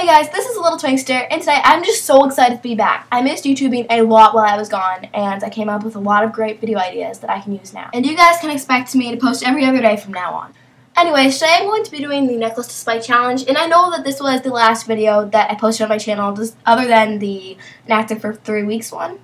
Hey guys, this is a Littletwinkster, and today I'm just so excited to be back. I missed YouTubing a lot while I was gone, and I came up with a lot of great video ideas that I can use now. And you guys can expect me to post every other day from now on. Anyways, today I'm going to be doing the Necklace to Spike Challenge, and I know that this was the last video that I posted on my channel, just other than the Inactive for 3 weeks one.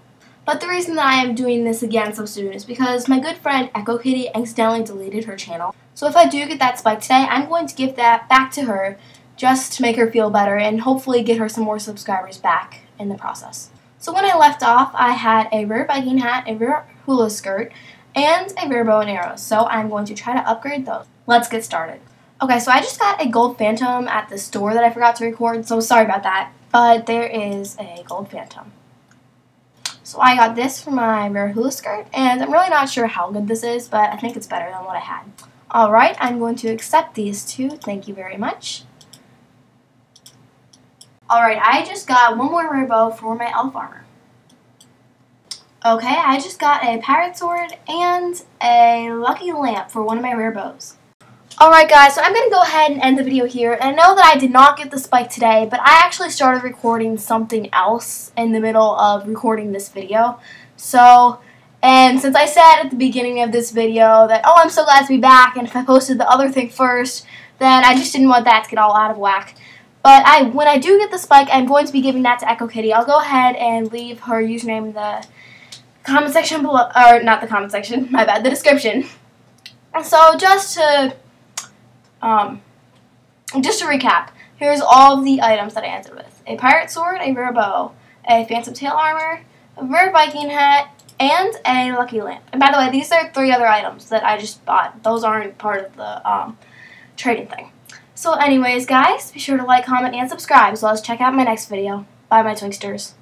But the reason that I am doing this again so soon is because my good friend Echokittyy accidentally deleted her channel. So if I do get that spike today, I'm going to give that back to her just to make her feel better and hopefully get her some more subscribers back in the process. So when I left off, I had a rare Viking hat, a rare hula skirt, and a rare bow and arrow. So I'm going to try to upgrade those. Let's get started. Okay, so I just got a gold phantom at the store that I forgot to record, so sorry about that. But there is a gold phantom. So I got this for my rare hula skirt, and I'm really not sure how good this is, but I think it's better than what I had. Alright, I'm going to accept these two. Thank you very much. Alright, I just got one more rare bow for my elf armor. Okay, I just got a pirate sword and a lucky lamp for one of my rare bows. Alright guys, so I'm going to go ahead and end the video here. And I know that I did not get the spike today, but I actually started recording something else in the middle of recording this video. So, and since I said at the beginning of this video that, oh, I'm so glad to be back, and if I posted the other thing first, then I just didn't want that to get all out of whack. But I, when I do get the spike, I'm going to be giving that to Echokittyy. I'll go ahead and leave her username in the comment section below, or not the comment section, my bad, the description. So just to, um, just to recap, here's all of the items that I answered with. A pirate sword, a rare bow, a phantom tail armor, a rare Viking hat, and a lucky lamp. And by the way, these are three other items that I just bought. Those aren't part of the um, trading thing. So anyways, guys, be sure to like, comment, and subscribe. So let's check out my next video. Bye, my Twinksters.